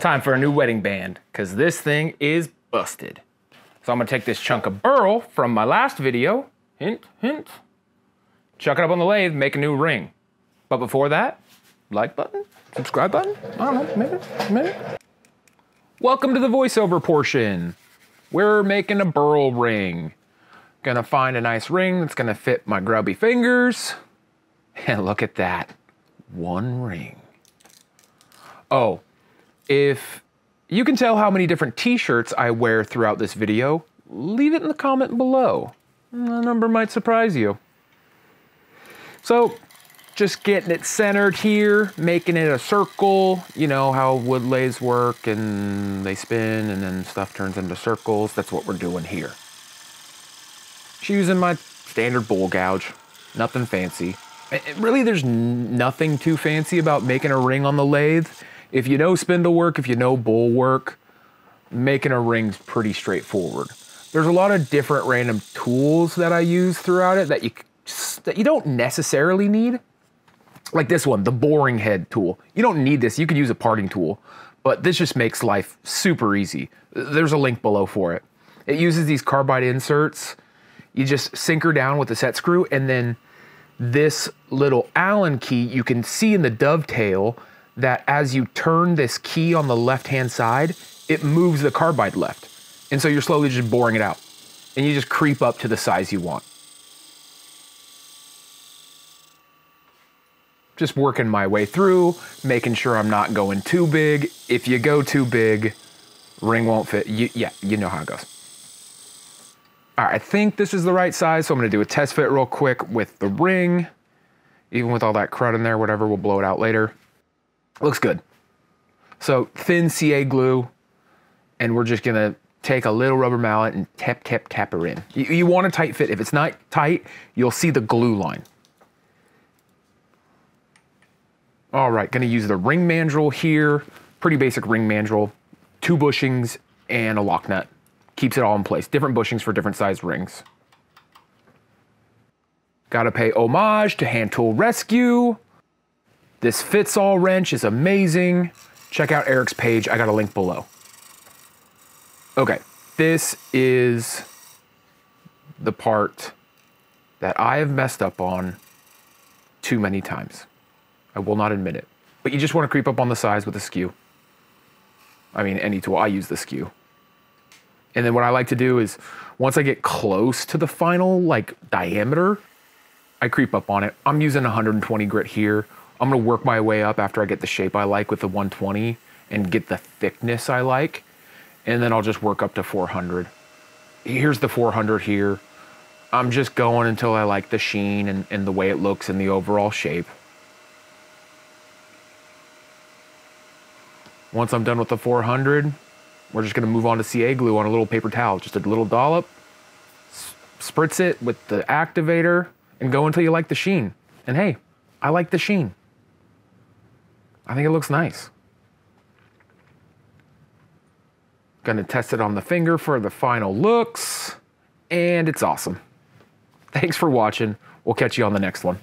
Time for a new wedding band, because this thing is busted. So I'm gonna take this chunk of burl from my last video, hint, hint, chuck it up on the lathe, make a new ring. But before that, like button, subscribe button, I don't know, maybe, maybe. Welcome to the voiceover portion. We're making a burl ring. Gonna find a nice ring that's gonna fit my grubby fingers. And look at that, one ring. Oh, if you can tell how many different t-shirts I wear throughout this video, leave it in the comment below. The number might surprise you. So, just getting it centered here, making it a circle, you know how wood lathes work and they spin and then stuff turns into circles. That's what we're doing here. Just using my standard bowl gouge, nothing fancy. Really, there's nothing too fancy about making a ring on the lathe. If you know spindle work, if you know bowl work, making a ring's pretty straightforward. There's a lot of different random tools that I use throughout it that you that you don't necessarily need. Like this one, the boring head tool. You don't need this. You could use a parting tool, but this just makes life super easy. There's a link below for it. It uses these carbide inserts. You just sinker down with the set screw and then this little Allen key, you can see in the dovetail that as you turn this key on the left-hand side, it moves the carbide left. And so you're slowly just boring it out. And you just creep up to the size you want. Just working my way through, making sure I'm not going too big. If you go too big, ring won't fit. You, yeah, you know how it goes. All right, I think this is the right size, so I'm gonna do a test fit real quick with the ring. Even with all that crud in there, whatever, we'll blow it out later. Looks good. So thin CA glue, and we're just gonna take a little rubber mallet and tap, tap, tap her in. You, you want a tight fit. If it's not tight, you'll see the glue line. All right, gonna use the ring mandrel here. Pretty basic ring mandrel. Two bushings and a lock nut. Keeps it all in place. Different bushings for different size rings. Gotta pay homage to Hand Tool Rescue. This fits all wrench is amazing. Check out Eric's page. I got a link below. Okay, this is the part that I have messed up on too many times. I will not admit it. But you just want to creep up on the sides with a skew. I mean, any tool. I use the skew. And then what I like to do is once I get close to the final like diameter, I creep up on it. I'm using 120 grit here. I'm gonna work my way up after I get the shape I like with the 120 and get the thickness I like. And then I'll just work up to 400. Here's the 400 here. I'm just going until I like the sheen and, and the way it looks and the overall shape. Once I'm done with the 400, we're just gonna move on to CA glue on a little paper towel. Just a little dollop, spritz it with the activator, and go until you like the sheen. And hey, I like the sheen. I think it looks nice. Gonna test it on the finger for the final looks, and it's awesome. Thanks for watching. We'll catch you on the next one.